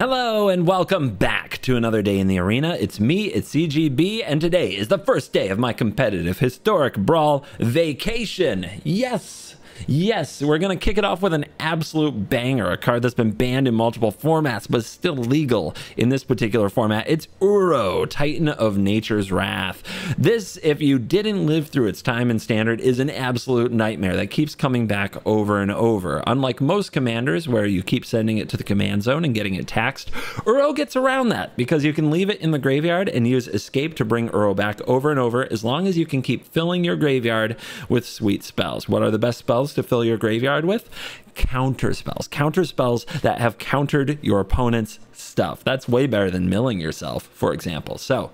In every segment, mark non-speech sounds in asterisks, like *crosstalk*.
Hello and welcome back to another day in the arena. It's me, it's CGB, and today is the first day of my competitive historic brawl vacation. Yes! Yes, we're going to kick it off with an absolute banger, a card that's been banned in multiple formats, but still legal in this particular format. It's Uro, Titan of Nature's Wrath. This, if you didn't live through its time in Standard, is an absolute nightmare that keeps coming back over and over. Unlike most commanders, where you keep sending it to the command zone and getting it taxed, Uro gets around that because you can leave it in the graveyard and use Escape to bring Uro back over and over as long as you can keep filling your graveyard with sweet spells. What are the best spells? Spells to fill your graveyard with? Counter spells. Counter spells that have countered your opponent's stuff. That's way better than milling yourself, for example. So,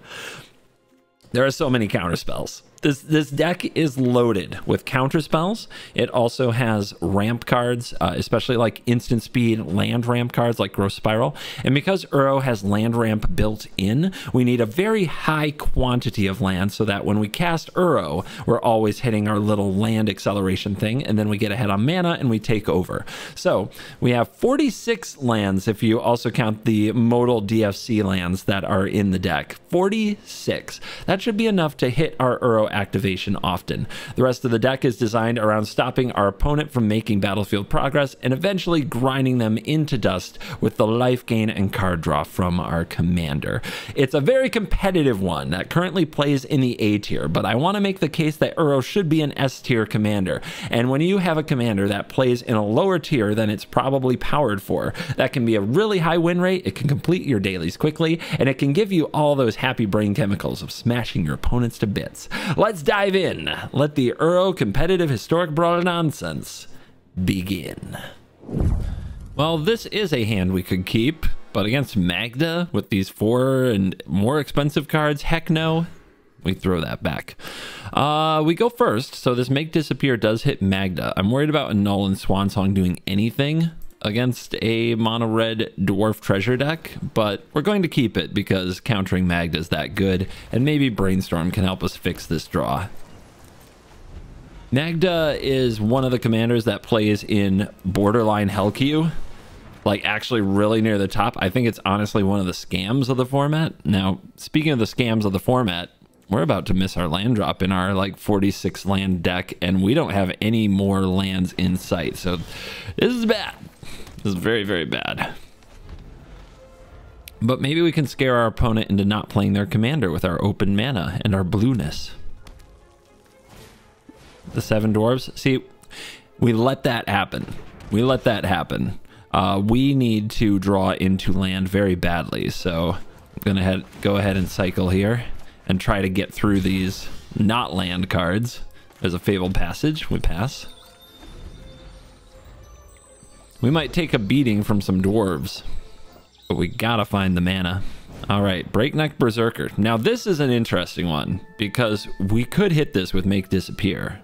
there are so many counter spells. This this deck is loaded with counter spells. It also has ramp cards, uh, especially like instant speed land ramp cards like Growth Spiral. And because Uro has land ramp built in, we need a very high quantity of land so that when we cast Uro, we're always hitting our little land acceleration thing, and then we get ahead on mana and we take over. So we have 46 lands if you also count the modal DFC lands that are in the deck. 46. That should be enough to hit our Uro activation often. The rest of the deck is designed around stopping our opponent from making battlefield progress and eventually grinding them into dust with the life gain and card draw from our commander. It's a very competitive one that currently plays in the A tier, but I want to make the case that Uro should be an S tier commander. And when you have a commander that plays in a lower tier than it's probably powered for, that can be a really high win rate, it can complete your dailies quickly, and it can give you all those happy brain chemicals of smashing your opponents to bits. Let's dive in. Let the Uro competitive historic brawl nonsense begin. Well, this is a hand we could keep, but against Magda with these four and more expensive cards, heck no. We throw that back. Uh, we go first, so this Make Disappear does hit Magda. I'm worried about Annul and Swan Song doing anything against a mono red dwarf treasure deck, but we're going to keep it because countering Magda is that good, and maybe Brainstorm can help us fix this draw. Magda is one of the commanders that plays in borderline Hellqueue, like actually really near the top. I think it's honestly one of the scams of the format. Now, speaking of the scams of the format, we're about to miss our land drop in our like 46 land deck, and we don't have any more lands in sight. So this is bad. This is very, very bad. But maybe we can scare our opponent into not playing their commander with our open mana and our blueness. The seven dwarves. See, we let that happen. We let that happen. Uh, we need to draw into land very badly. So I'm to head, go ahead and cycle here and try to get through these not land cards. There's a Fabled Passage. We pass. We might take a beating from some dwarves, but we gotta find the mana. All right, Breakneck Berserker. Now this is an interesting one because we could hit this with Make Disappear.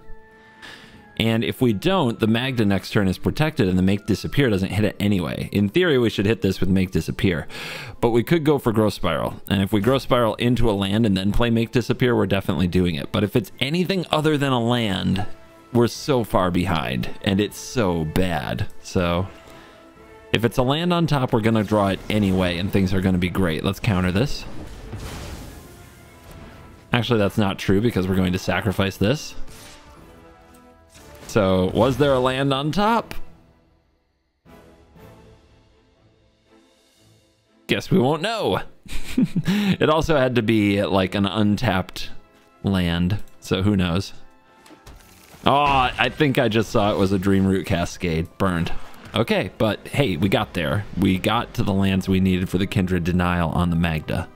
And if we don't, the Magda next turn is protected and the Make Disappear doesn't hit it anyway. In theory, we should hit this with Make Disappear. But we could go for Growth Spiral. And if we Growth Spiral into a land and then play Make Disappear, we're definitely doing it. But if it's anything other than a land, we're so far behind and it's so bad. So if it's a land on top, we're going to draw it anyway and things are going to be great. Let's counter this. Actually, that's not true because we're going to sacrifice this. So was there a land on top? Guess we won't know. *laughs* it also had to be like an untapped land. So who knows? Oh, I think I just saw it was a Dreamroot Cascade. Burned. Okay, but hey, we got there. We got to the lands we needed for the Kindred Denial on the Magda.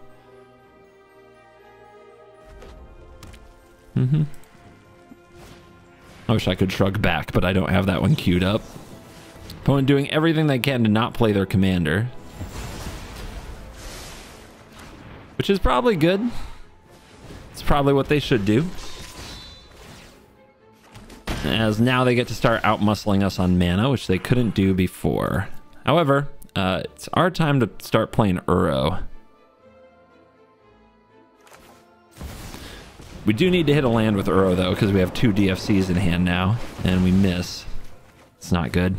Mm-hmm. I wish I could shrug back, but I don't have that one queued up. Opponent doing everything they can to not play their commander. Which is probably good. It's probably what they should do as now they get to start outmuscling us on mana, which they couldn't do before. However, uh, it's our time to start playing Uro. We do need to hit a land with Uro, though, because we have two DFCs in hand now, and we miss. It's not good.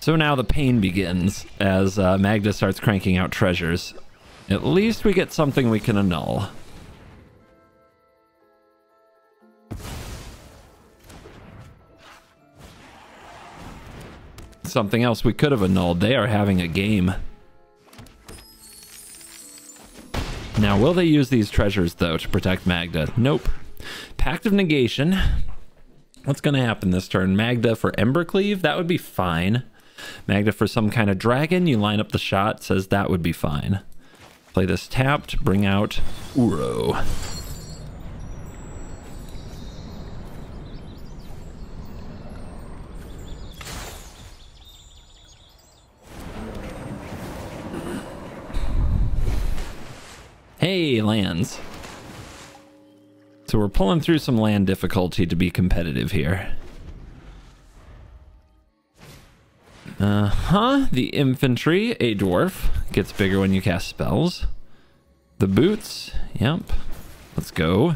So now the pain begins as uh, Magda starts cranking out treasures. At least we get something we can annul. Something else we could have annulled. They are having a game. Now, will they use these treasures, though, to protect Magda? Nope. Pact of Negation. What's going to happen this turn? Magda for Embercleave? That would be fine. Magda for some kind of dragon. You line up the shot. Says that would be fine. Play this tapped. Bring out Uro. Hey, lands. So we're pulling through some land difficulty to be competitive here. Uh-huh. The infantry, a dwarf, gets bigger when you cast spells. The boots, yep. Let's go.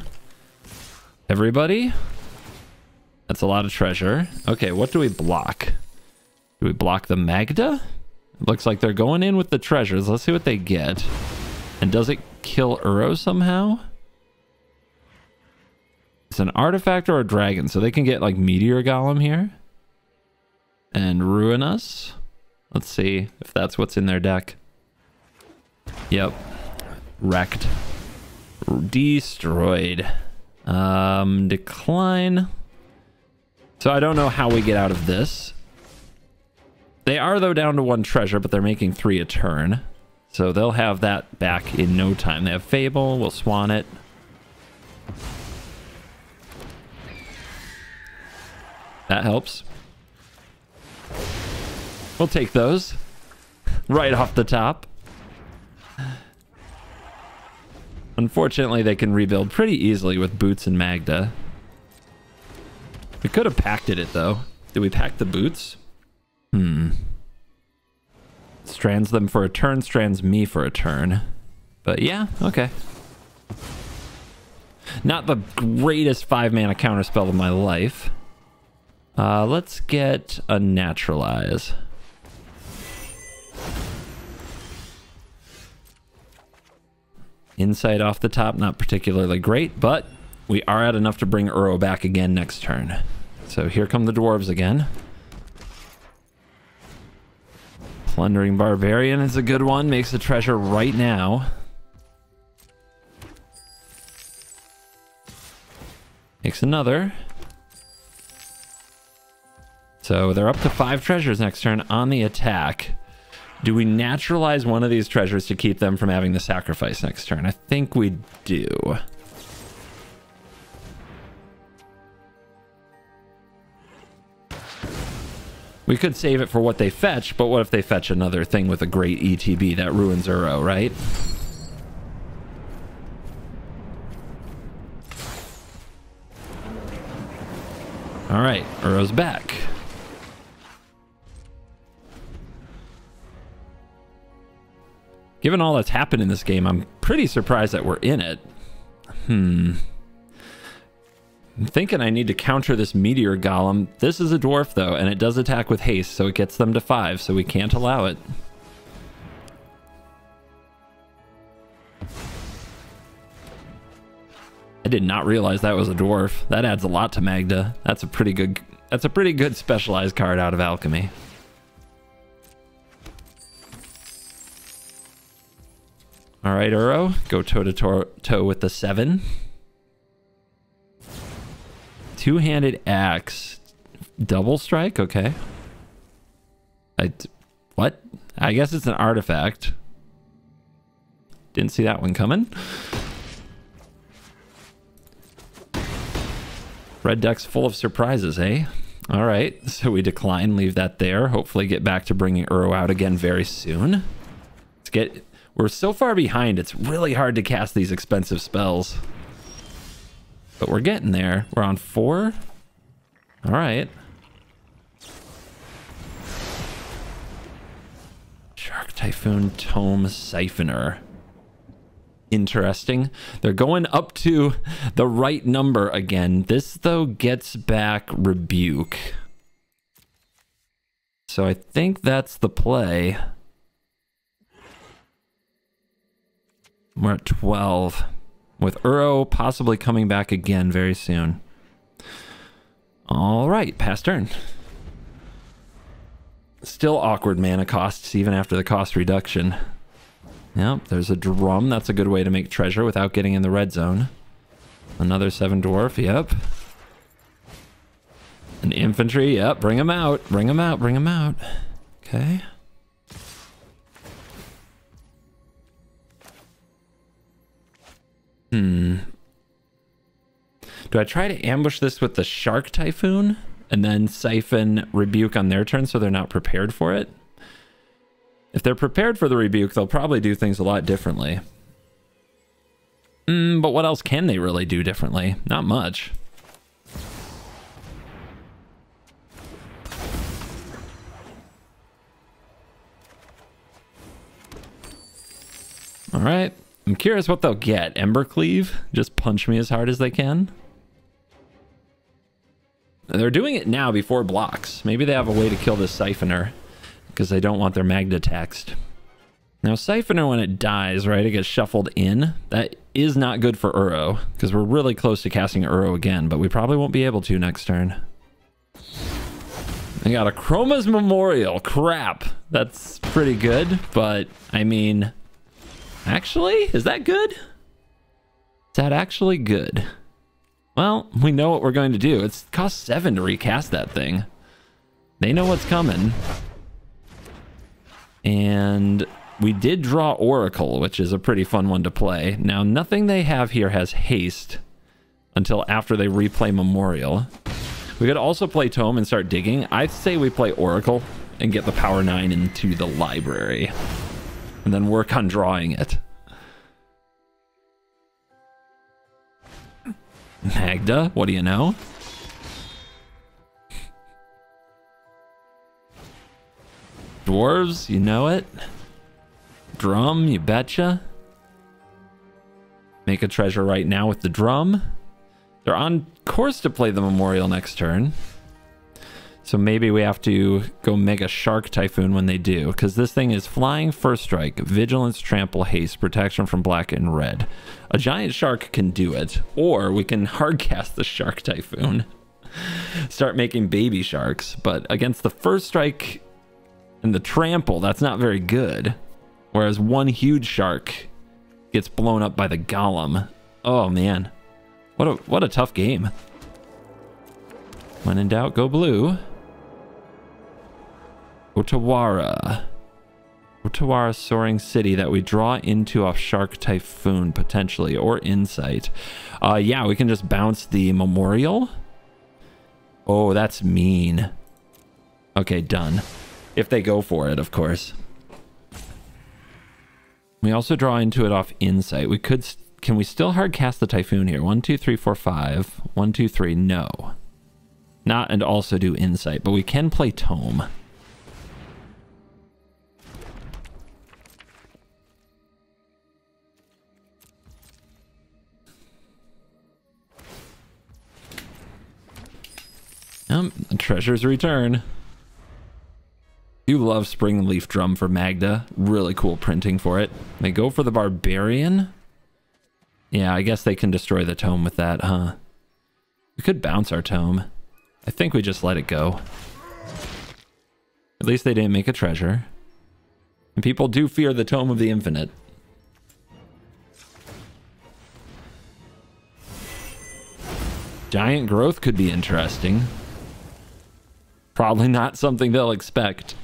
Everybody? That's a lot of treasure. Okay, what do we block? Do we block the Magda? It looks like they're going in with the treasures. Let's see what they get. And does it kill Uro somehow? It's an artifact or a dragon, so they can get like Meteor Golem here. And ruin us. Let's see if that's what's in their deck. Yep. Wrecked. Destroyed. Um, decline. So I don't know how we get out of this. They are, though, down to one treasure, but they're making three a turn. So they'll have that back in no time. They have Fable, we'll Swan it. That helps. We'll take those. right off the top. Unfortunately, they can rebuild pretty easily with Boots and Magda. We could have packed it, though. Did we pack the Boots? Hmm. Strands them for a turn, strands me for a turn. But yeah, okay. Not the greatest five mana counterspell of my life. Uh, let's get a naturalize. Insight off the top, not particularly great, but we are at enough to bring Uro back again next turn. So here come the dwarves again. Plundering Barbarian is a good one. Makes a treasure right now. Makes another. So they're up to five treasures next turn on the attack. Do we naturalize one of these treasures to keep them from having the sacrifice next turn? I think we do. We could save it for what they fetch, but what if they fetch another thing with a great ETB that ruins Uro, right? All right, Uro's back. Given all that's happened in this game, I'm pretty surprised that we're in it. Hmm. I'm thinking I need to counter this meteor golem. This is a dwarf though, and it does attack with haste, so it gets them to five, so we can't allow it. I did not realize that was a dwarf. That adds a lot to Magda. That's a pretty good that's a pretty good specialized card out of alchemy. All right, Uro, go toe to toe with the seven. Two-handed axe. Double strike? Okay. I, what? I guess it's an artifact. Didn't see that one coming. Red deck's full of surprises, eh? All right, so we decline, leave that there. Hopefully get back to bringing Uro out again very soon. Let's get... We're so far behind, it's really hard to cast these expensive spells. But we're getting there. We're on four. All right. Shark Typhoon Tome Siphoner. Interesting. They're going up to the right number again. This, though, gets back Rebuke. So I think that's the play. We're at 12. With Uro possibly coming back again very soon. All right, pass turn. Still awkward mana costs even after the cost reduction. Yep, there's a drum. That's a good way to make treasure without getting in the red zone. Another seven dwarf, yep. An infantry, yep, bring them out. Bring them out, bring them out. Okay. Hmm. Do I try to ambush this with the Shark Typhoon and then siphon Rebuke on their turn so they're not prepared for it? If they're prepared for the Rebuke, they'll probably do things a lot differently. Mm, but what else can they really do differently? Not much. All right. I'm curious what they'll get. Embercleave? Just punch me as hard as they can? They're doing it now before blocks. Maybe they have a way to kill this Siphoner because they don't want their Magda taxed. Now, Siphoner, when it dies, right, it gets shuffled in. That is not good for Uro because we're really close to casting Uro again, but we probably won't be able to next turn. I got a Chroma's Memorial. Crap. That's pretty good, but I mean, Actually, is that good? Is that actually good? Well, we know what we're going to do. It's cost seven to recast that thing. They know what's coming. And we did draw Oracle, which is a pretty fun one to play. Now, nothing they have here has haste until after they replay Memorial. We could also play Tome and start digging. I'd say we play Oracle and get the Power 9 into the library and then work on drawing it. Magda, what do you know? Dwarves, you know it. Drum, you betcha. Make a treasure right now with the drum. They're on course to play the memorial next turn. So maybe we have to go Mega Shark Typhoon when they do, because this thing is flying first strike, vigilance, trample, haste, protection from black and red. A giant shark can do it, or we can hardcast the Shark Typhoon. Start making baby sharks, but against the first strike and the trample, that's not very good. Whereas one huge shark gets blown up by the golem. Oh man, what a what a tough game. When in doubt, go blue. Otawara. Otawara Soaring City that we draw into off Shark Typhoon, potentially, or Insight. Uh, yeah, we can just bounce the Memorial. Oh, that's mean. Okay, done. If they go for it, of course. We also draw into it off Insight. We could... Can we still hard cast the Typhoon here? One, two, three, four, five. One, two, three. No. Not and also do Insight, but we can play Tome. Treasures return. You love Springleaf Drum for Magda. Really cool printing for it. They go for the Barbarian. Yeah, I guess they can destroy the tome with that, huh? We could bounce our tome. I think we just let it go. At least they didn't make a treasure. And people do fear the Tome of the Infinite. Giant growth could be interesting. Probably not something they'll expect.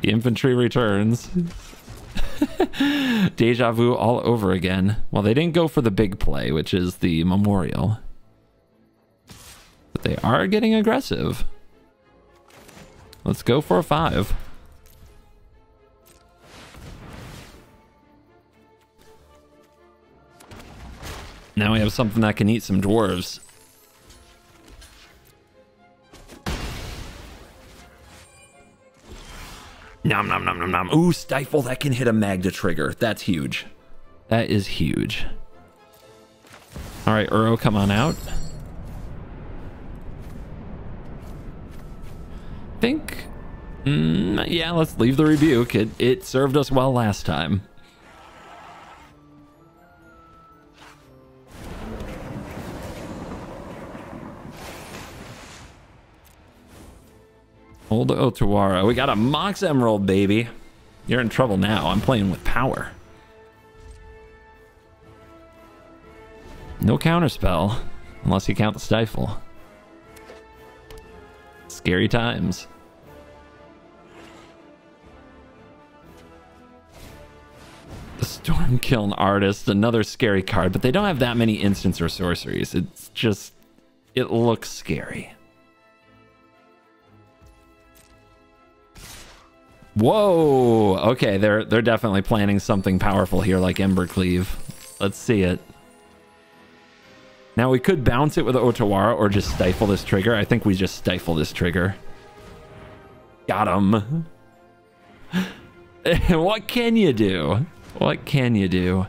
The infantry returns. *laughs* Deja vu all over again. Well, they didn't go for the big play, which is the memorial. But they are getting aggressive. Let's go for a five. Now we have something that can eat some dwarves. Nom nom nom nom nom. Ooh, stifle that can hit a Magda trigger. That's huge. That is huge. All right, Uro, come on out. think Mm, yeah, let's leave the rebuke. It, it served us well last time. Old Otawara. We got a Mox Emerald, baby. You're in trouble now. I'm playing with power. No counterspell, unless you count the stifle. Scary times. The Stormkiln Artist, another scary card, but they don't have that many instants or sorceries. It's just, it looks scary. Whoa! Okay, they're they're definitely planning something powerful here, like Embercleave. Let's see it. Now we could bounce it with Otawara or just stifle this trigger. I think we just stifle this trigger. Got him. *laughs* what can you do? What can you do?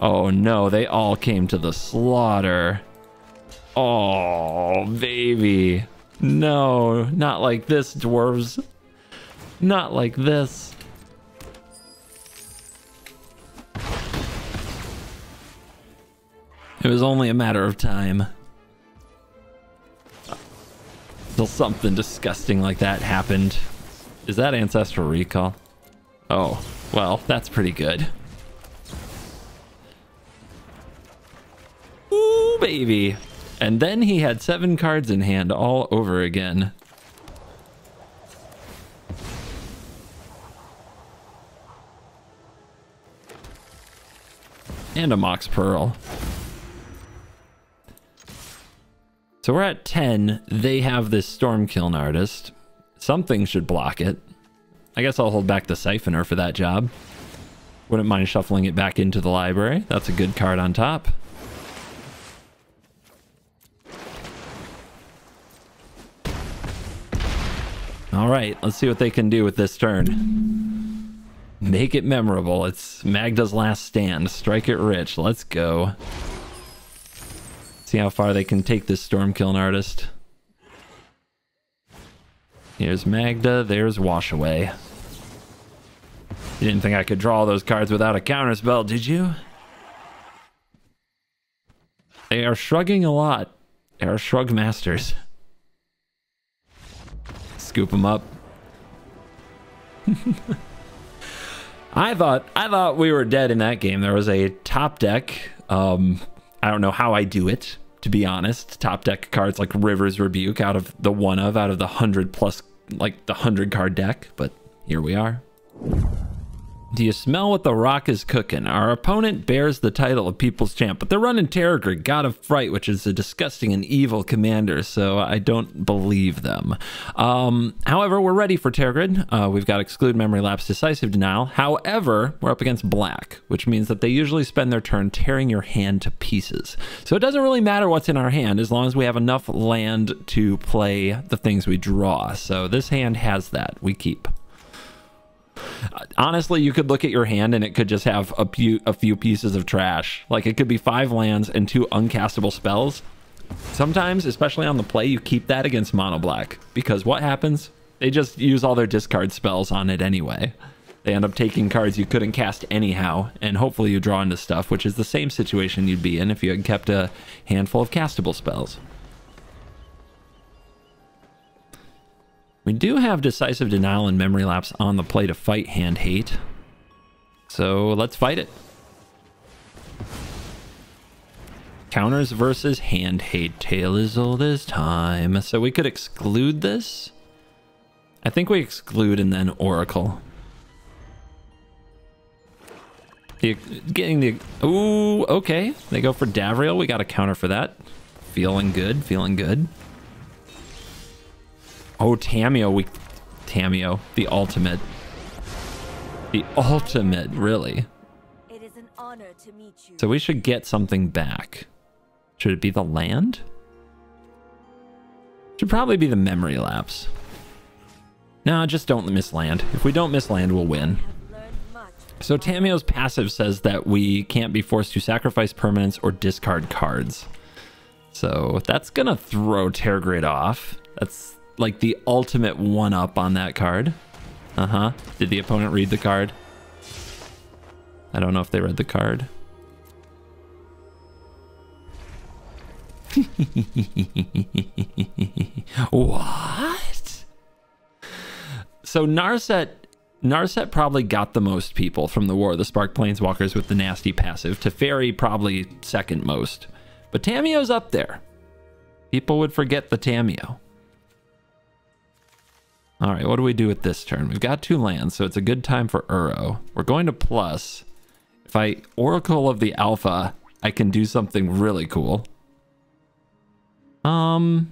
Oh no, they all came to the slaughter. Oh, baby. No, not like this, dwarves. Not like this. It was only a matter of time. Till something disgusting like that happened. Is that Ancestral Recall? Oh, well, that's pretty good. Ooh, baby. And then he had seven cards in hand all over again. And a Mox Pearl. So we're at 10. They have this Stormkiln artist. Something should block it. I guess I'll hold back the Siphoner for that job. Wouldn't mind shuffling it back into the library. That's a good card on top. All right, let's see what they can do with this turn. Make it memorable. It's Magda's last stand. Strike it rich. Let's go. See how far they can take this Stormkiln artist. Here's Magda. There's Washaway. You didn't think I could draw those cards without a counterspell, did you? They are shrugging a lot. They are shrug masters. Scoop them up. *laughs* I thought I thought we were dead in that game. There was a top deck. Um, I don't know how I do it, to be honest. Top deck cards like River's Rebuke out of the one of out of the hundred plus like the hundred card deck, but here we are. Do you smell what the rock is cooking? Our opponent bears the title of People's Champ, but they're running Tergrid, God of Fright, which is a disgusting and evil commander, so I don't believe them. Um, however, we're ready for Tergrid. Uh, we've got Exclude Memory Lapse, Decisive Denial. However, we're up against Black, which means that they usually spend their turn tearing your hand to pieces. So it doesn't really matter what's in our hand as long as we have enough land to play the things we draw. So this hand has that. We keep honestly, you could look at your hand and it could just have a few a few pieces of trash. Like it could be five lands and two uncastable spells. Sometimes, especially on the play, you keep that against mono black because what happens? They just use all their discard spells on it anyway. They end up taking cards you couldn't cast anyhow, and hopefully you draw into stuff, which is the same situation you'd be in if you had kept a handful of castable spells. We do have Decisive Denial and Memory Lapse on the play to fight Hand Hate. So let's fight it. Counters versus Hand Hate. Tale is old as time. So we could exclude this. I think we exclude and then Oracle. The, getting the... Ooh, okay. They go for Davriel. We got a counter for that. Feeling good. Feeling good. Oh, Tamiyo, we... Tamiyo, the ultimate. The ultimate, really. It is an honor to meet you. So we should get something back. Should it be the land? Should probably be the memory lapse. No, just don't miss land. If we don't miss land, we'll win. So Tamiyo's passive says that we can't be forced to sacrifice permanents or discard cards. So that's gonna throw Tergrid off. That's like the ultimate one up on that card. Uh huh. Did the opponent read the card? I don't know if they read the card. *laughs* what? So Narset Narset probably got the most people from the War of the Spark Planeswalkers with the nasty passive. Teferi probably second most. But Tamiyo's up there. People would forget the Tamiyo. All right, what do we do with this turn? We've got two lands, so it's a good time for Uro. We're going to plus. If I Oracle of the Alpha, I can do something really cool. Um,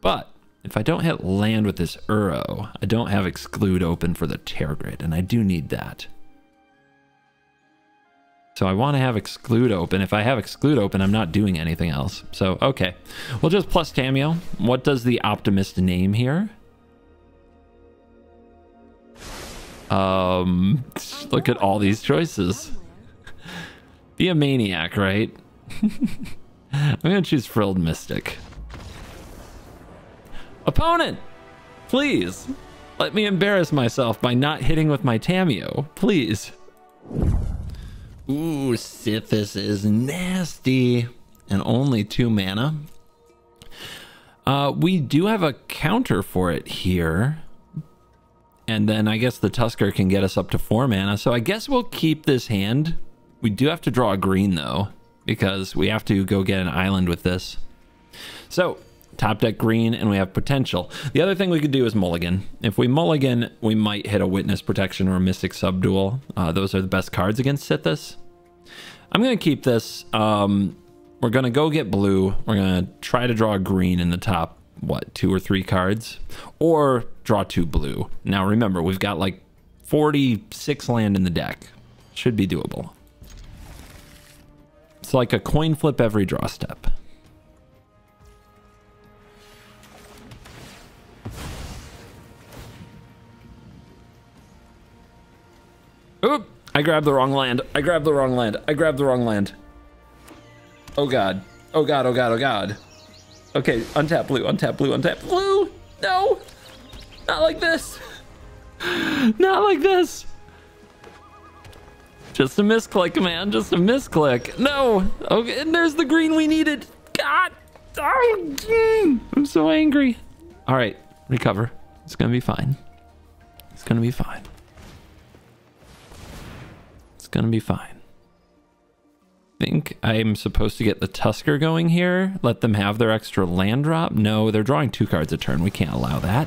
but if I don't hit land with this Uro, I don't have exclude open for the Tergrid, and I do need that. So I want to have exclude open. If I have exclude open, I'm not doing anything else. So, okay. We'll just plus Tamiyo. What does the optimist name here? Um, look at all these choices. Be a maniac, right? *laughs* I'm gonna choose Frilled Mystic. Opponent, please let me embarrass myself by not hitting with my Tamiyo, please. Ooh, Sythis is nasty. And only two mana. Uh, we do have a counter for it here. And then I guess the Tusker can get us up to four mana. So I guess we'll keep this hand. We do have to draw a green though, because we have to go get an island with this. So top deck green and we have potential. The other thing we could do is mulligan. If we mulligan, we might hit a witness protection or a mystic subdual. Uh, those are the best cards against Sythis. I'm going to keep this. Um, we're going to go get blue. We're going to try to draw a green in the top, what, two or three cards? Or draw two blue. Now remember, we've got like 46 land in the deck. Should be doable. It's like a coin flip every draw step. Oop! I grabbed the wrong land. I grabbed the wrong land. I grabbed the wrong land. Oh god. Oh god, oh god, oh god. Okay, untap blue, untap blue, untap blue! No! Not like this! Not like this! Just a misclick, man. Just a misclick. No! Okay, and there's the green we needed. God! I'm so angry. All right, recover. It's gonna be fine. It's gonna be fine. It's gonna be fine. think I'm supposed to get the Tusker going here. Let them have their extra land drop. No, they're drawing two cards a turn. We can't allow that.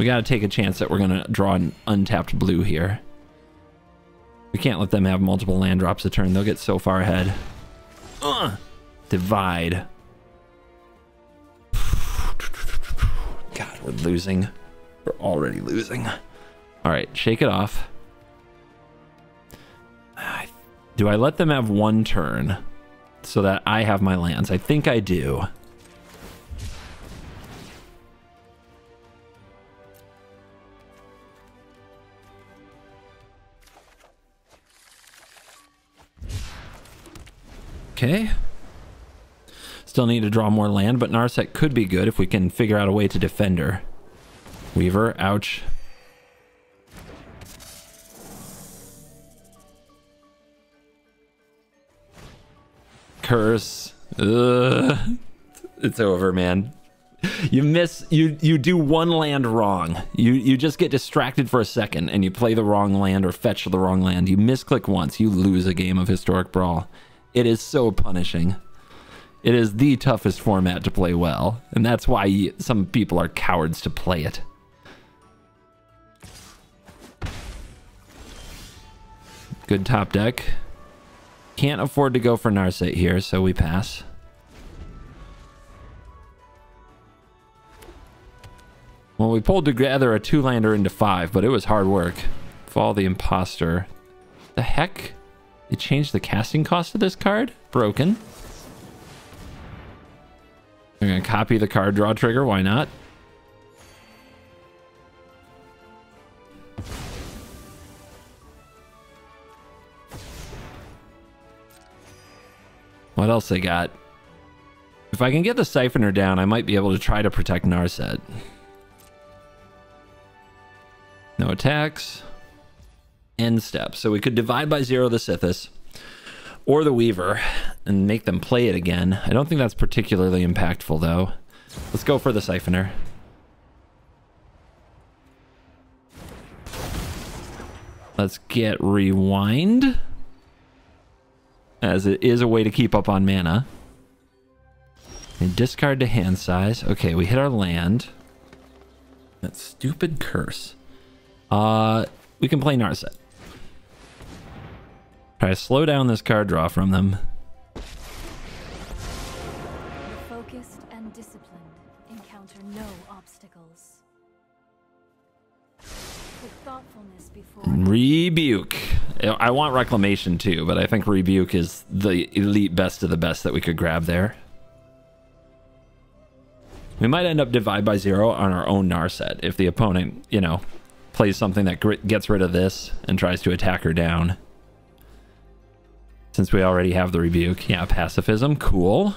We got to take a chance that we're to draw an untapped blue here. We can't let them have multiple land drops a turn. They'll get so far ahead. Ugh. Divide. God, we're losing. We're already losing. All right, shake it off. Do I let them have one turn so that I have my lands? I think I do. Okay. Still need to draw more land, but Narset could be good if we can figure out a way to defend her. Weaver, ouch. Curse. Ugh. It's over, man. You miss you you do one land wrong. You you just get distracted for a second and you play the wrong land or fetch the wrong land. You misclick once, you lose a game of historic brawl. It is so punishing. It is the toughest format to play well, and that's why some people are cowards to play it. Good top deck. Can't afford to go for Narset here, so we pass. Well, we pulled together a two-lander into five, but it was hard work. Fall the Imposter. The heck? They changed the casting cost of this card? Broken. I'm going to copy the card draw trigger. Why not? What else they got? If I can get the Siphoner down, I might be able to try to protect Narset. No attacks. End step. So we could divide by zero the Sythis or the Weaver and make them play it again. I don't think that's particularly impactful, though. Let's go for the Siphoner. Let's get Rewind. As it is a way to keep up on mana. And discard to hand size. Okay, we hit our land. That stupid curse. Uh, we can play Narset. To slow down this card draw from them. Focused and disciplined, encounter no obstacles. With thoughtfulness before Rebuke. I want Reclamation too, but I think Rebuke is the elite best of the best that we could grab there. We might end up divide by zero on our own Narset if the opponent, you know, plays something that gets rid of this and tries to attack her down. Since we already have the rebuke. Yeah, pacifism. Cool.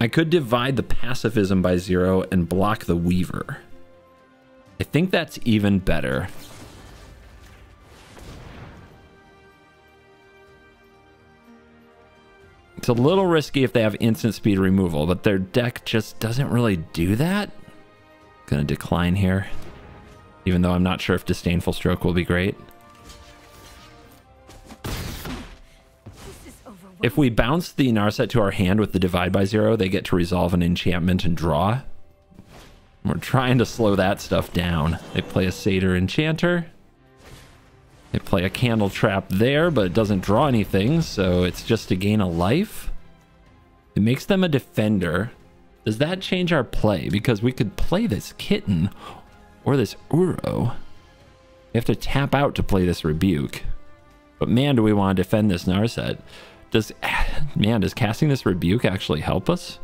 I could divide the pacifism by zero and block the weaver. I think that's even better. It's a little risky if they have instant speed removal, but their deck just doesn't really do that. Gonna decline here. Even though I'm not sure if Disdainful Stroke will be great. If we bounce the Narset to our hand with the Divide by Zero, they get to resolve an enchantment and draw. We're trying to slow that stuff down. They play a Satyr Enchanter. They play a Candle Trap there, but it doesn't draw anything, so it's just to gain a life. It makes them a defender. Does that change our play? Because we could play this Kitten or this Uro. We have to tap out to play this Rebuke. But man, do we want to defend this Narset. Does *sighs* man, does casting this rebuke actually help us?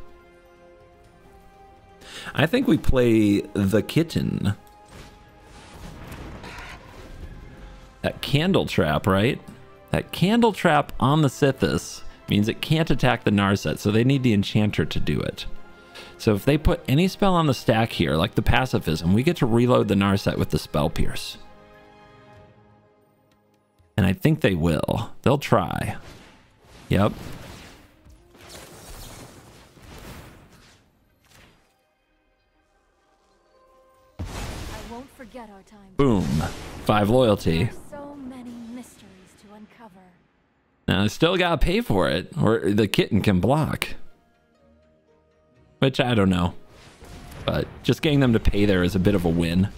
I think we play the kitten. That candle trap, right? That candle trap on the Sythis means it can't attack the Narset, so they need the enchanter to do it. So if they put any spell on the stack here, like the pacifism, we get to reload the Narset with the spell pierce. And I think they will. They'll try. Yep. I won't forget our time. Boom. Five loyalty. There are so many mysteries to uncover. Now I still gotta pay for it, or the kitten can block. Which I don't know. But just getting them to pay there is a bit of a win.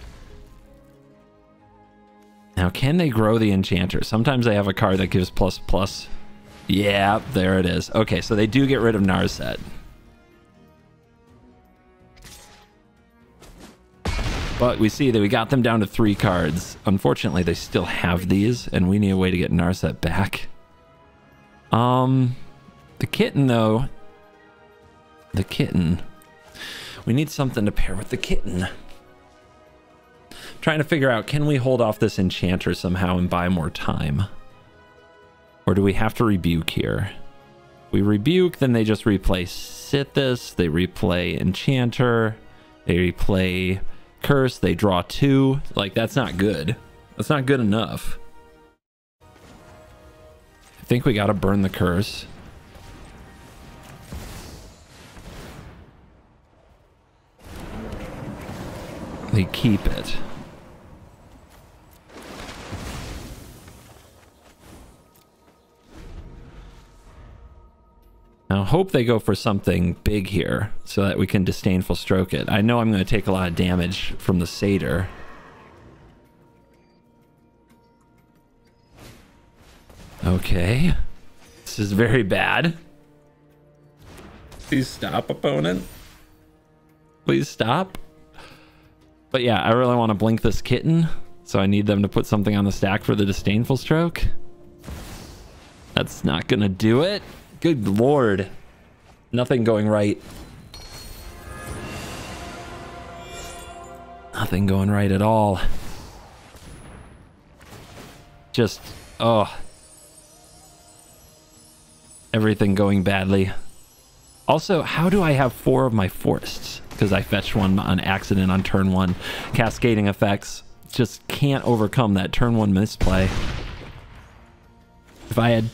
Now, can they grow the enchanter? Sometimes they have a card that gives plus plus. Yeah, there it is. Okay, so they do get rid of Narset. But we see that we got them down to three cards. Unfortunately, they still have these, and we need a way to get Narset back. Um, the kitten, though. The kitten. We need something to pair with the kitten. Trying to figure out, can we hold off this enchanter somehow and buy more time? Or do we have to rebuke here? We rebuke, then they just replay Sythis, they replay Enchanter, they replay Curse, they draw two. Like, that's not good. That's not good enough. Think we gotta burn the curse. They keep it. Now, hope they go for something big here so that we can disdainful stroke it. I know I'm going to take a lot of damage from the satyr. Okay. This is very bad. Please stop, opponent. Please stop. But yeah, I really want to blink this kitten, so I need them to put something on the stack for the disdainful stroke. That's not gonna do it. Good lord. Nothing going right. Nothing going right at all. Just, oh. Everything going badly. Also, how do I have four of my forests? Because I fetched one on accident on turn one. Cascading effects. Just can't overcome that turn one misplay. If I had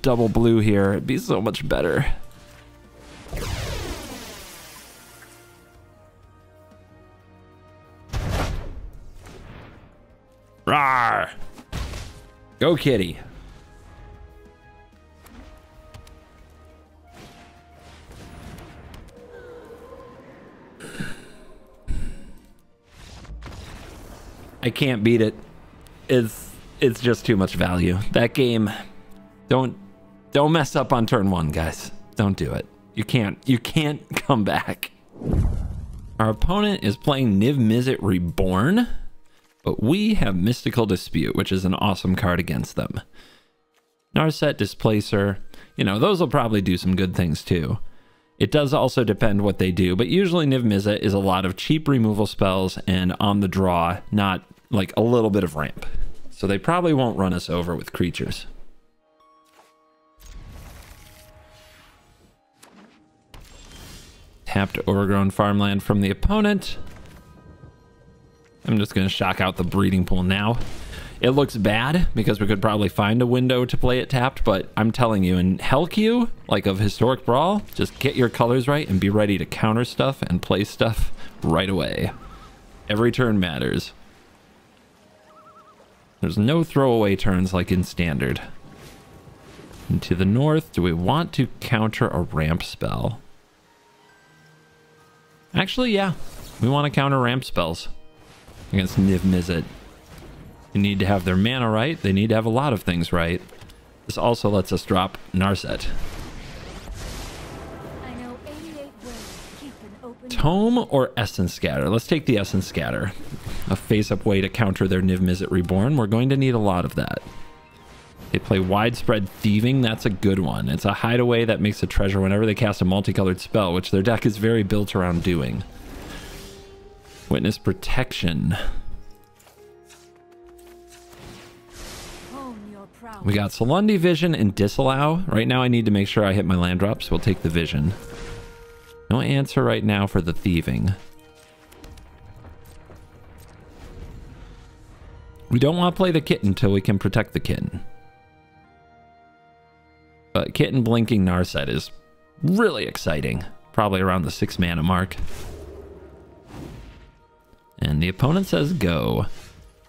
double blue here, it'd be so much better. Rawr! Go, kitty. I can't beat it. It's it's just too much value. That game don't don't mess up on turn 1, guys. Don't do it. You can't you can't *laughs* come back. Our opponent is playing Niv Mizzet Reborn, but we have Mystical Dispute, which is an awesome card against them. Narset Displacer, you know, those will probably do some good things too. It does also depend what they do, but usually Niv Mizzet is a lot of cheap removal spells and on the draw, not like a little bit of ramp. So they probably won't run us over with creatures. Tapped overgrown farmland from the opponent. I'm just going to shock out the breeding pool now. It looks bad because we could probably find a window to play it tapped, but I'm telling you, in Hell Queue, like of Historic Brawl, just get your colors right and be ready to counter stuff and play stuff right away. Every turn matters. There's no throwaway turns like in Standard. And to the north, do we want to counter a ramp spell? Actually, yeah. We want to counter ramp spells against Niv Mizzet. They need to have their mana right. They need to have a lot of things right. This also lets us drop Narset. Tome or Essence Scatter? Let's take the Essence Scatter. A face-up way to counter their Niv Mizzet Reborn. We're going to need a lot of that. They play Widespread Thieving. That's a good one. It's a hideaway that makes a treasure whenever they cast a multicolored spell, which their deck is very built around doing. Witness Protection. We got Salundi Vision and Disallow. Right now I need to make sure I hit my land drops. We'll take the Vision. No answer right now for the Thieving. We don't want to play the Kitten until we can protect the Kitten. But Kitten blinking Narset is really exciting. Probably around the 6 mana mark. And the opponent says go.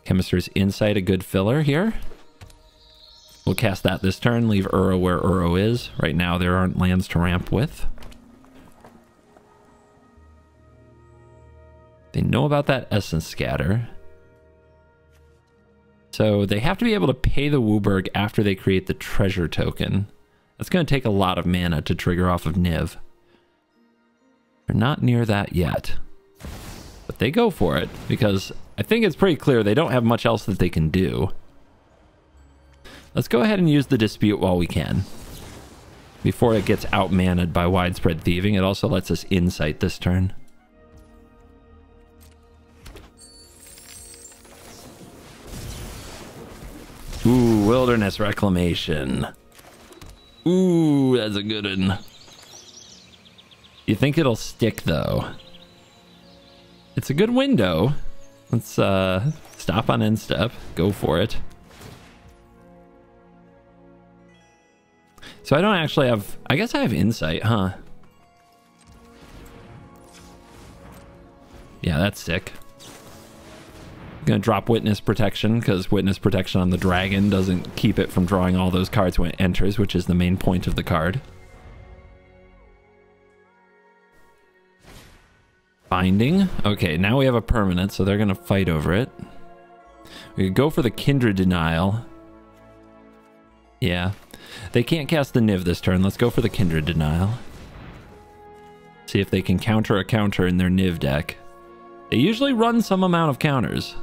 Chemister's Insight a good filler here. We'll cast that this turn, leave Uro where Uro is. Right now there aren't lands to ramp with. They know about that Essence Scatter. So they have to be able to pay the WUBRG after they create the treasure token. That's going to take a lot of mana to trigger off of Niv. They're not near that yet. But they go for it because I think it's pretty clear they don't have much else that they can do. Let's go ahead and use the dispute while we can. Before it gets outmaned by widespread thieving, it also lets us insight this turn. Wilderness reclamation. Ooh, that's a good one. You think it'll stick though? It's a good window. Let's uh stop on end step. Go for it. So I don't actually have I guess I have insight, huh? Yeah, that's sick. Gonna drop witness protection because witness protection on the dragon doesn't keep it from drawing all those cards when it enters, which is the main point of the card. Binding. Okay, now we have a permanent, so they're gonna fight over it. We could go for the Kindred Denial. Yeah. They can't cast the Niv this turn. Let's go for the Kindred Denial. See if they can counter a counter in their Niv deck. They usually run some amount of counters.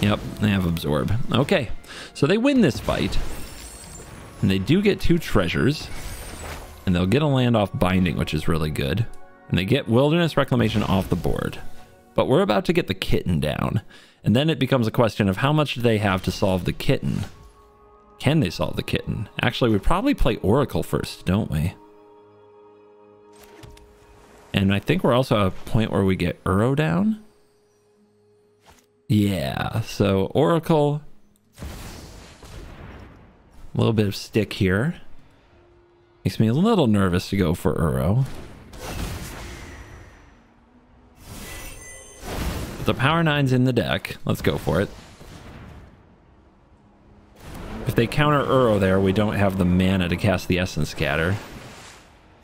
Yep, they have Absorb. Okay, so they win this fight. And they do get two treasures. And they'll get a land off Binding, which is really good. And they get Wilderness Reclamation off the board. But we're about to get the kitten down. And then it becomes a question of how much do they have to solve the kitten? Can they solve the kitten? Actually, we probably play Oracle first, don't we? And I think we're also at a point where we get Uro down. Yeah, so Oracle. A little bit of stick here. Makes me a little nervous to go for Uro. The Power Nine's in the deck. Let's go for it. If they counter Uro there, we don't have the mana to cast the Essence Scatter.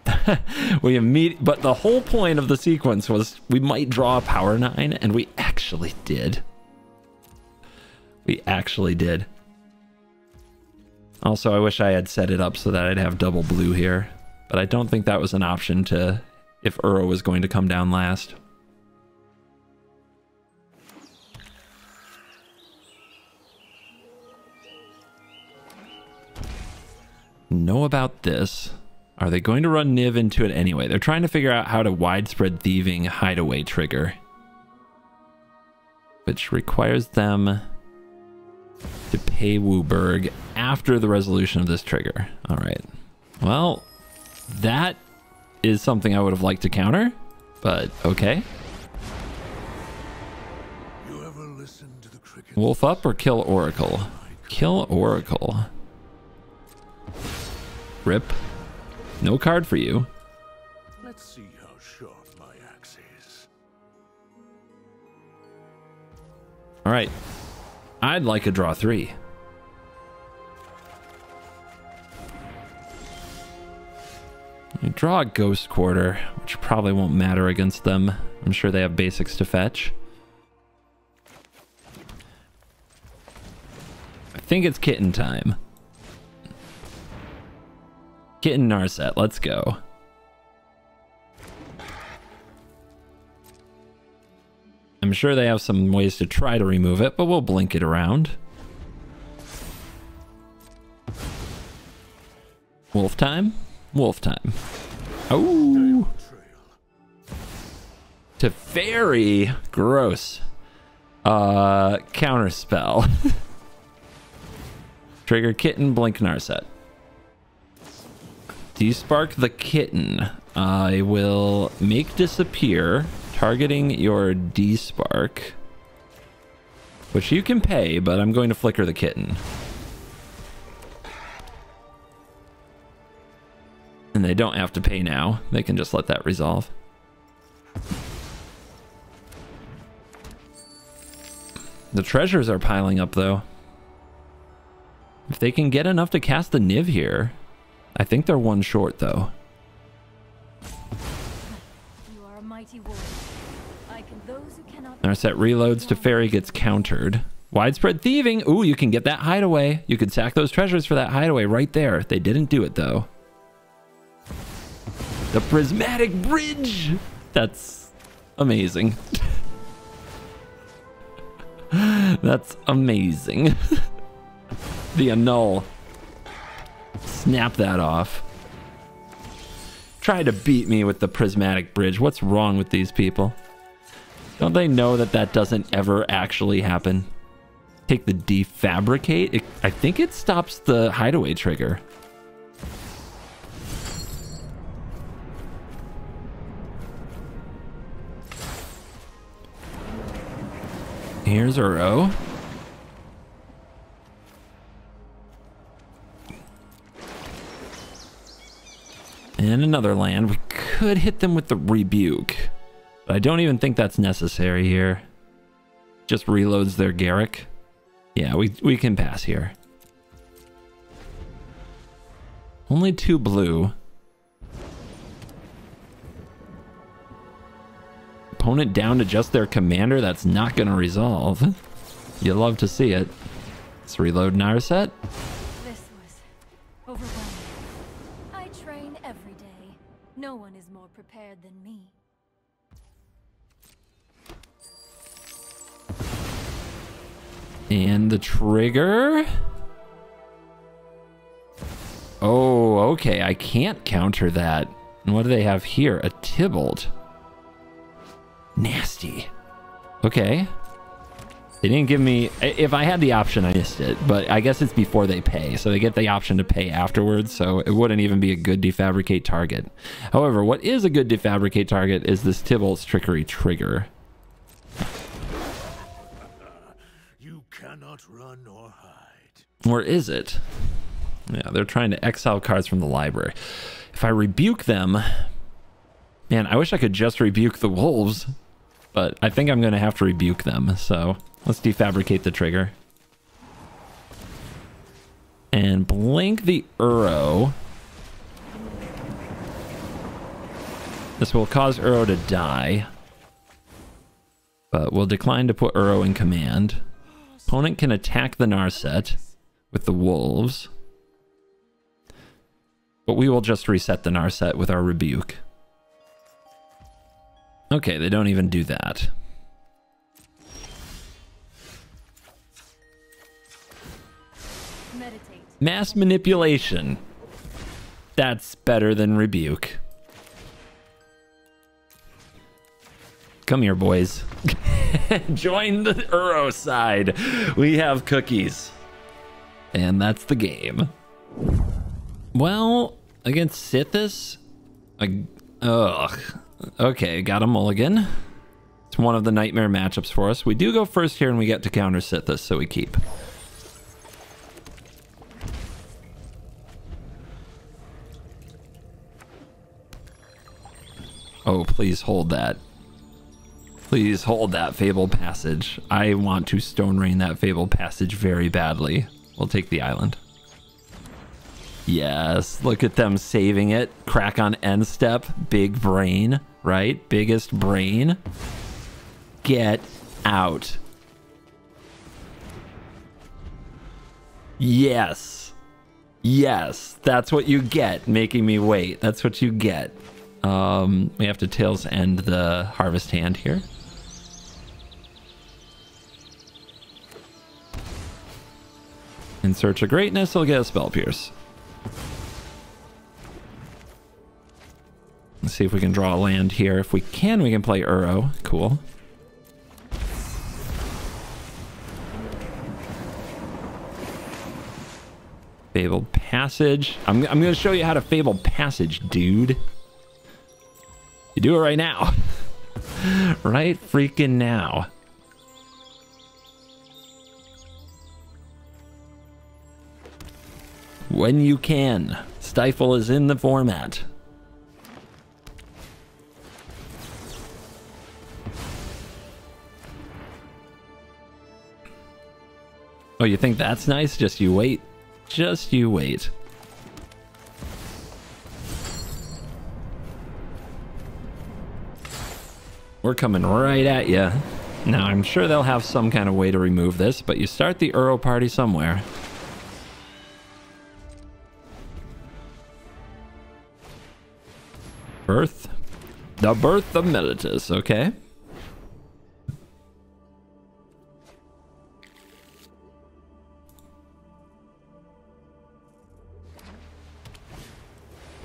*laughs* we immediately, but the whole point of the sequence was we might draw a Power Nine, and we actually did. We actually did. Also, I wish I had set it up so that I'd have double blue here, but I don't think that was an option to if Uro was going to come down last. Know about this. Are they going to run Niv into it anyway? They're trying to figure out how to widespread thieving hideaway trigger. Which requires them to pay WUBRG after the resolution of this trigger. All right. Well, that is something I would have liked to counter, but okay. Wolf up or kill Oracle? Kill Oracle. Rip. No card for you. Let's see how sharp my axe is. All right. I'd like a draw three. You draw a Ghost Quarter, which probably won't matter against them. I'm sure they have basics to fetch. I think it's kitten time. Kitten Narset, let's go. I'm sure they have some ways to try to remove it, but we'll blink it around. Wolf time? Wolf time. Oh! Teferi! Gross. Uh, counter spell. *laughs* Trigger kitten, blink Narset. Despark the kitten. I will make disappear, targeting your Despark, Which you can pay, but I'm going to flicker the kitten. And they don't have to pay now. They can just let that resolve. The treasures are piling up, though. If they can get enough to cast the Niv here, I think they're one short, though. I can those who cannot Narset reloads Teferi gets countered. Widespread thieving. Ooh, you can get that hideaway. You could sack those treasures for that hideaway right there. They didn't do it, though. The prismatic bridge. That's amazing. *laughs* That's amazing. *laughs* the annul. Snap that off. Try to beat me with the prismatic bridge. What's wrong with these people? Don't they know that that doesn't ever actually happen? Take the defabricate. It, I think it stops the hideaway trigger. Here's Uro. And another land. We could hit them with the rebuke. But I don't even think that's necessary here. Just reloads their Garrick. Yeah, we, we can pass here. Only two blue. Opponent down to just their commander? That's not going to resolve. You love to see it. Let's reload Narset. This And the trigger. Oh, okay. I can't counter that. And what do they have here? A Tibalt. Nasty. Okay. They didn't give me... If I had the option, I missed it. But I guess it's before they pay. So they get the option to pay afterwards. So it wouldn't even be a good defabricate target. However, what is a good defabricate target is this Tibalt's Trickery Trigger. Cannot run or hide. Or is it? Yeah, they're trying to exile cards from the library. If I rebuke them... Man, I wish I could just rebuke the wolves. But I think I'm going to have to rebuke them. So let's defabricate the trigger. And blink the Uro. This will cause Uro to die. But we'll decline to put Uro in command. Opponent can attack the Narset with the wolves. But we will just reset the Narset with our rebuke. Okay, they don't even do that. Meditate. Mass manipulation. That's better than rebuke. Come here, boys. *laughs* Join the Uro side. We have cookies. And that's the game. Well, against Sythis, I, ugh. Okay, got a mulligan. It's one of the nightmare matchups for us. We do go first here and we get to counter Sythis, so we keep. Oh, please hold that. Please hold that Fable Passage. I want to Stone Rain that Fable Passage very badly. We'll take the island. Yes, look at them saving it. Crack on end step. Big brain, right? Biggest brain. Get out. Yes. Yes, that's what you get, making me wait. That's what you get. Um, we have to Tale's End the harvest hand here. In search of greatness, he'll get a spell pierce. Let's see if we can draw a land here. If we can, we can play Uro. Cool. Fabled Passage. I'm, I'm going to show you how to Fabled Passage, dude. You do it right now. *laughs* right freaking now. When you can. Stifle is in the format. Oh, you think that's nice? Just you wait. Just you wait. We're coming right at you. Now, I'm sure they'll have some kind of way to remove this, but you start the Uro party somewhere. Birth. The birth of Meletis, okay?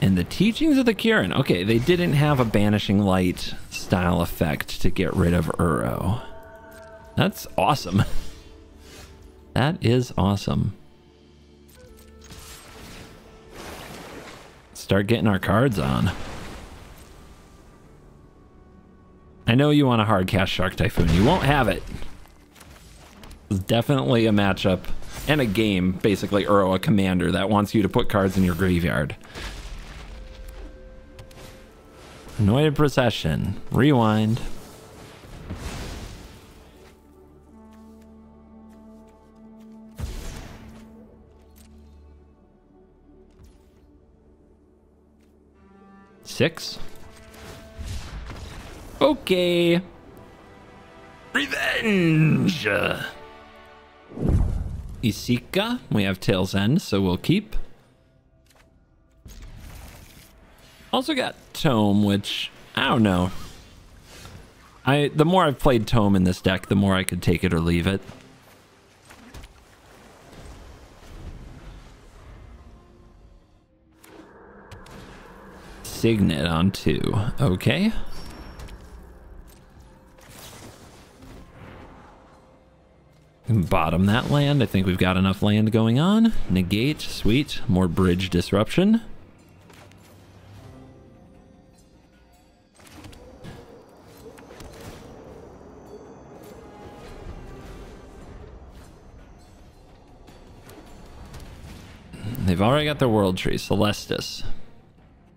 And the teachings of the Kirin. Okay, they didn't have a banishing light style effect to get rid of Uro. That's awesome. *laughs* That is awesome. Start getting our cards on. I know you want a hard cast Shark Typhoon. You won't have it. It's definitely a matchup and a game, basically, Uro, a commander that wants you to put cards in your graveyard. Anointed Procession. Rewind. Six. Okay. Revenge! Esika. We have Tale's End, so we'll keep. Also got Tome, which I don't know. I the more I've played Tome in this deck, the more I could take it or leave it. Signet on two. Okay. Bottom that land. I think we've got enough land going on. Negate. Sweet. More bridge disruption. They've already got their world tree, Celestis.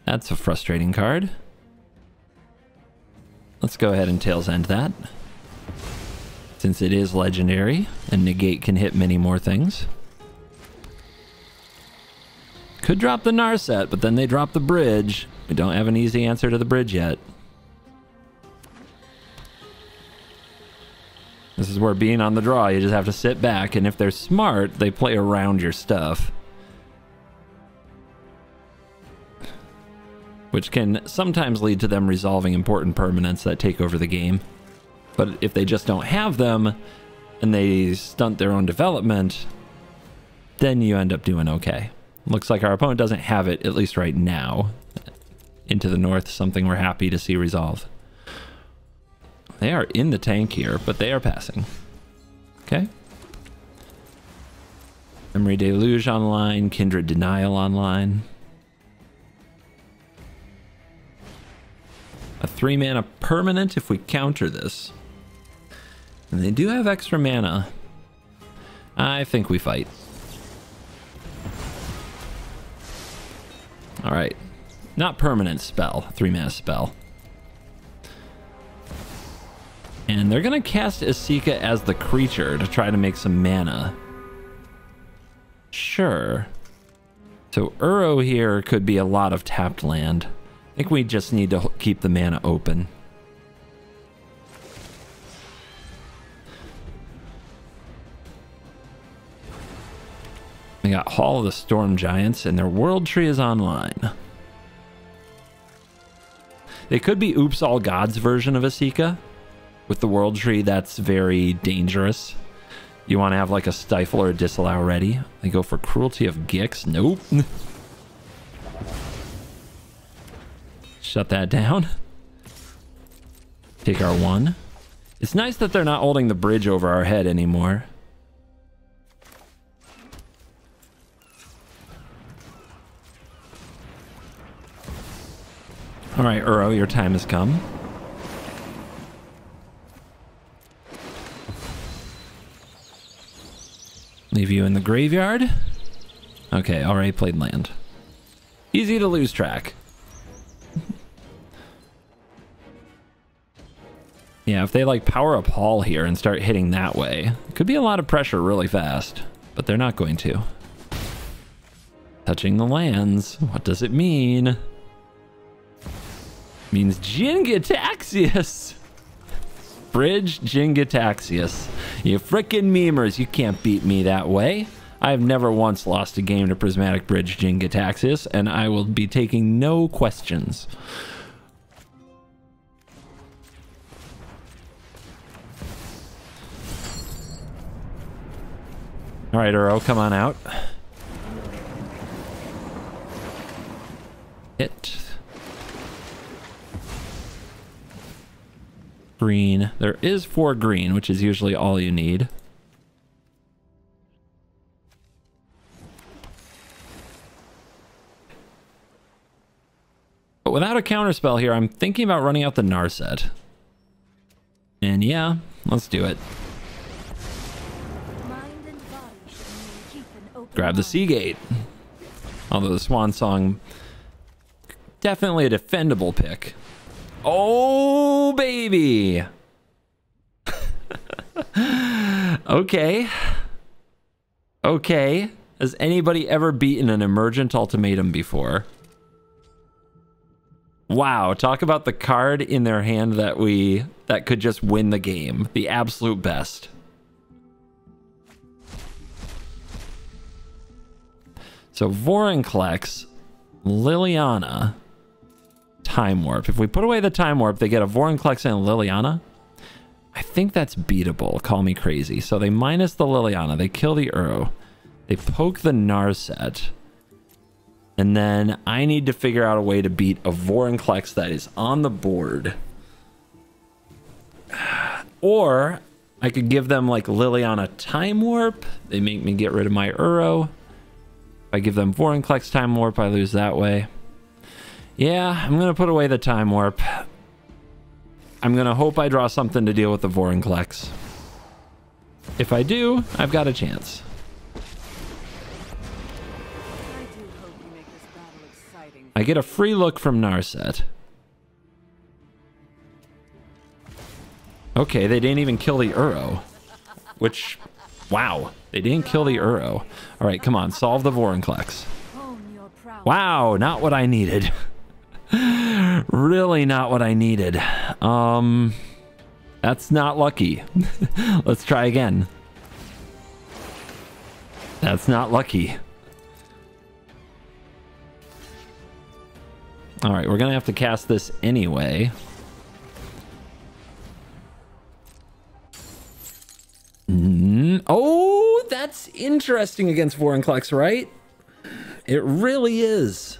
That's a frustrating card. Let's go ahead and Tale's End that. Since it is legendary, and Negate can hit many more things. Could drop the Narset, but then they drop the bridge. We don't have an easy answer to the bridge yet. This is where being on the draw, you just have to sit back, and if they're smart, they play around your stuff. which can sometimes lead to them resolving important permanents that take over the game. But if they just don't have them and they stunt their own development, then you end up doing okay. Looks like our opponent doesn't have it, at least right now. Into the north, something we're happy to see resolve. They are in the tank here, but they are passing. Okay. Memory Deluge online, Kindred Denial online. a three mana permanent if we counter this. And they do have extra mana. I think we fight. Alright. Not permanent spell, three mana spell. And they're going to cast Esika as the creature to try to make some mana. Sure. So Uro here could be a lot of tapped land. I think we just need to keep the mana open. Got Hall of the Storm Giants, and their World Tree is online. They could be Oops All Gods version of Esika. With the World Tree, that's very dangerous. You want to have like a Stifle or a Disallow ready. They go for Cruelty of Gix. Nope. *laughs* Shut that down. Take our one. It's nice that they're not holding the bridge over our head anymore. All right, Uro, your time has come. Leave you in the graveyard. Okay, already played land. Easy to lose track. *laughs* Yeah, if they like power up Hall here and start hitting that way, it could be a lot of pressure really fast, but they're not going to. Touching the lands, what does it mean? Means Jin-Gitaxias! Bridge Jin-Gitaxias. You frickin' memers, you can't beat me that way. I have never once lost a game to Prismatic Bridge Jin-Gitaxias, and I will be taking no questions. All right, Uro, come on out. Hit. Green. There is four green, which is usually all you need. But without a counterspell here, I'm thinking about running out the Narset. And yeah, let's do it. grab the Seagate. Although the Swan Song, definitely a defendable pick. Oh, baby. okay. Okay. Has anybody ever beaten an emergent ultimatum before? Wow, talk about the card in their hand that we that could just win the game. The absolute best. So Vorinclex, Liliana, Time Warp. If we put away the Time Warp, they get a Vorinclex and Liliana. I think that's beatable. Call me crazy. So they minus the Liliana. They kill the Uro. They poke the Narset. And then I need to figure out a way to beat a Vorinclex that is on the board. Or I could give them like Liliana Time Warp. They make me get rid of my Uro. If I give them Vorinclex Time Warp, I lose that way. Yeah, I'm going to put away the Time Warp. I'm going to hope I draw something to deal with the Vorinclex. If I do, I've got a chance. I get a free look from Narset. Okay, they didn't even kill the Uro. Which, wow, they didn't kill the Uro. All right, come on, solve the Vorinclex. Wow, not what I needed. *laughs* really not what I needed. Um, that's not lucky. *laughs* Let's try again. That's not lucky. All right, we're going to have to cast this anyway. Mm, oh, that's interesting against Vorinclex, right? It really is.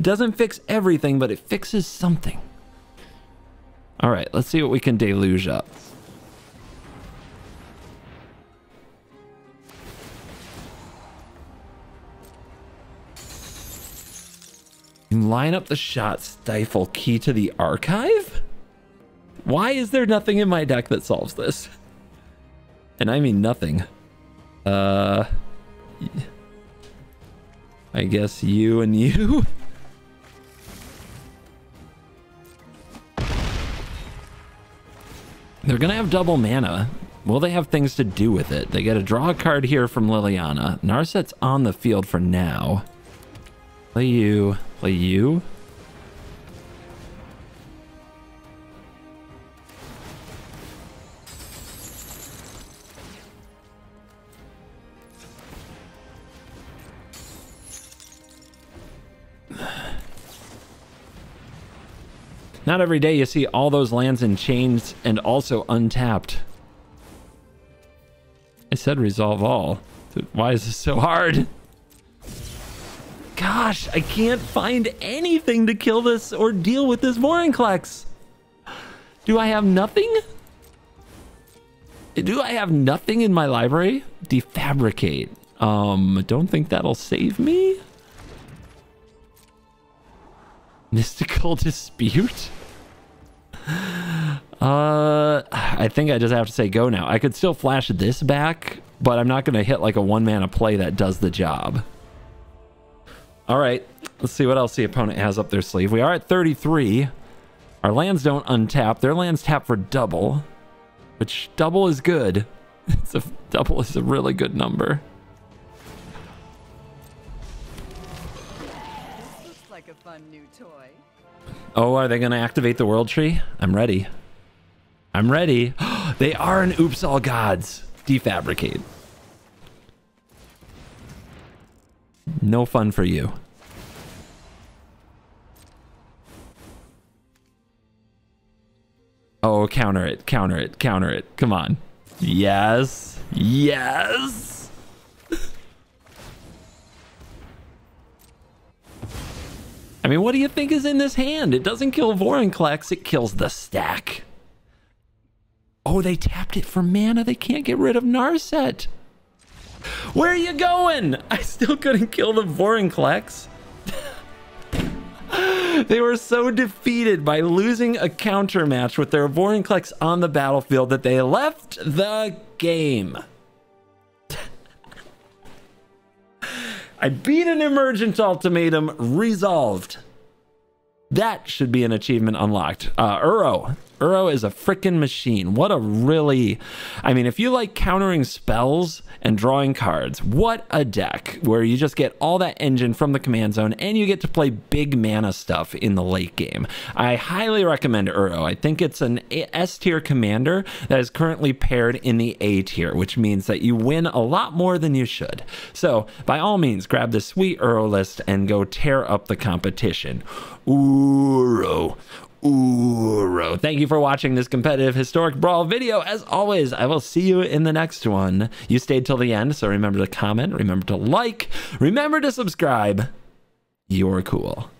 Doesn't fix everything, but it fixes something. All right, let's see what we can deluge up. Line up the shot, stifle key to the archive? Why is there nothing in my deck that solves this? And I mean nothing. Uh, I guess you and you. *laughs* They're gonna have double mana. Will they have things to do with it? They get a draw card here from Liliana. Narset's on the field for now. Play you. Play you. Not every day you see all those lands in chains and also untapped. I said resolve all. Why is this so hard? Gosh, I can't find anything to kill this or deal with this Vorinclex. Do I have nothing? Do I have nothing in my library? Defabricate. Um, don't think that'll save me. Mystical *laughs* dispute? Uh, I think I just have to say go now. I could still flash this back, but I'm not going to hit like a one mana play that does the job. All right, let's see what else the opponent has up their sleeve. We are at 33. Our lands don't untap. Their lands tap for double, which double is good. *laughs* It's a double is a really good number. Oh, are they going to activate the world tree? I'm ready. I'm ready. *gasps* they are an oops all gods. Defabricate. No fun for you. Oh, counter it, counter it, counter it. Come on. Yes. Yes. I mean, what do you think is in this hand? It doesn't kill Vorinclex, it kills the stack. Oh, they tapped it for mana. They can't get rid of Narset. Where are you going? *laughs* I still couldn't kill the Vorinclex. *laughs* they were so defeated by losing a counter match with their Vorinclex on the battlefield that they left the game. I beat an emergent ultimatum resolved. That should be an achievement unlocked. Uh, Uro. Uro is a freaking machine. What a really, I mean, if you like countering spells and drawing cards, what a deck where you just get all that engine from the command zone and you get to play big mana stuff in the late game. I highly recommend Uro. I think it's an S tier commander that is currently paired in the A tier, which means that you win a lot more than you should. So, by all means, grab the sweet Uro list and go tear up the competition. Uro. Uro. Thank you for watching this competitive historic brawl video. As always, I will see you in the next one. You stayed till the end, so remember to comment, remember to like, remember to subscribe. You're cool.